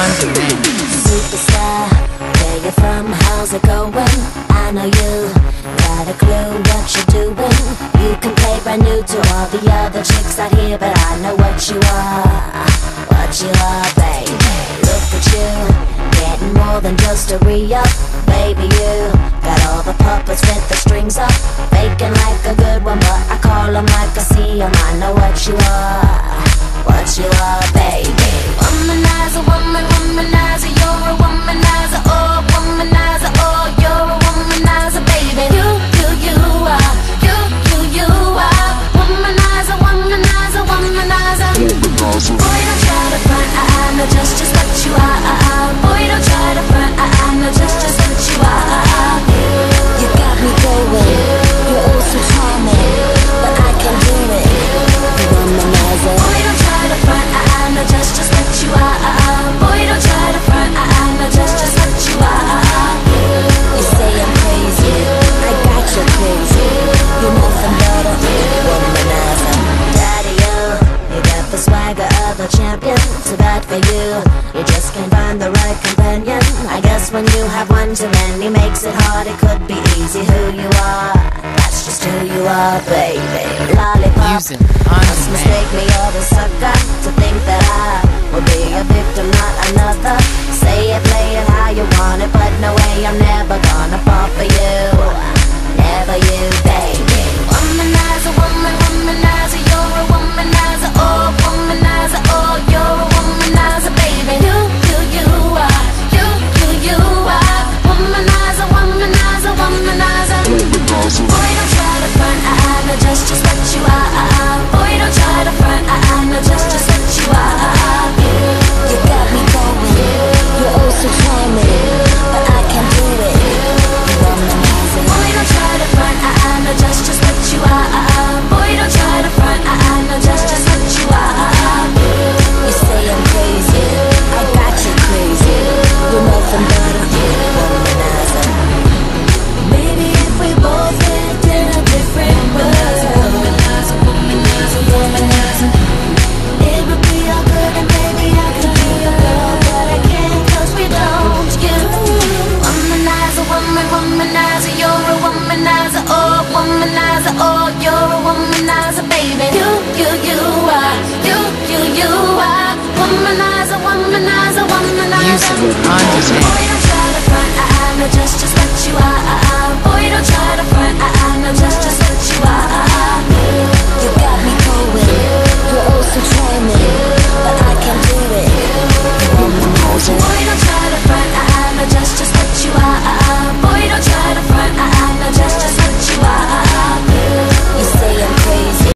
me Superstar, where you from, how's it going? I know you got a clue what you're doing. You can play brand new to all the other chicks out here But I know what you are, what you are, baby. Look at you, getting more than just a re-up. Baby, you got all the puppets with the strings up. Faking like a good one, but I call them like I see them I know what you are, what you are a woman, womanizer, you're a companion. I guess when you have one too many makes it hard. It could be easy who you are. That's just who you are, baby. Lollipop Using, Must mistake me you're the sucker To think that I you, you are, you, you, you are, womanizer, womanizer, womanizer.